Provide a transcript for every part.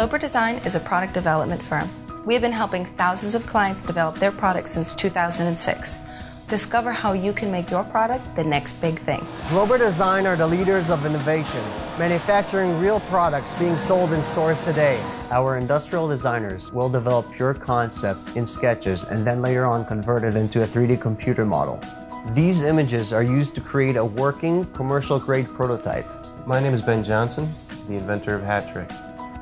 Glober Design is a product development firm. We have been helping thousands of clients develop their products since 2006. Discover how you can make your product the next big thing. Glober Design are the leaders of innovation, manufacturing real products being sold in stores today. Our industrial designers will develop your concept in sketches and then later on convert it into a 3D computer model. These images are used to create a working commercial grade prototype. My name is Ben Johnson, the inventor of Hat Trick.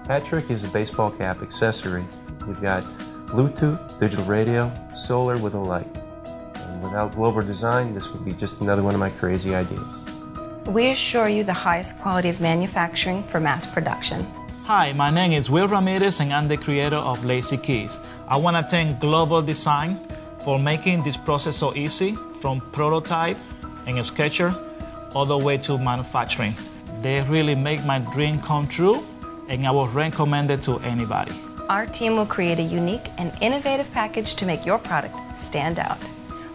Hat Trick is a baseball cap accessory. We've got Bluetooth, digital radio, solar with a light. And without Glober Design, this would be just another one of my crazy ideas. We assure you the highest quality of manufacturing for mass production. Hi, my name is Will Ramirez and I'm the creator of Lazy Keys. I want to thank Glober Design for making this process so easy from prototype and a sketcher all the way to manufacturing. They really make my dream come true and I would recommend it to anybody. Our team will create a unique and innovative package to make your product stand out.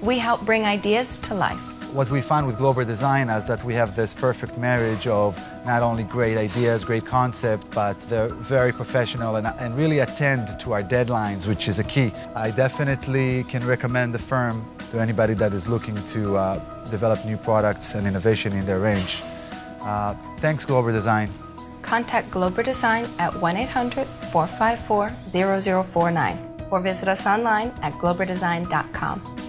We help bring ideas to life. What we found with Glober Design is that we have this perfect marriage of not only great ideas, great concept, but they're very professional and, and really attend to our deadlines, which is a key. I definitely can recommend the firm to anybody that is looking to uh, develop new products and innovation in their range. Uh, thanks, Glober Design. Contact Glober Design at 1 800 454 0049 or visit us online at globerdesign.com.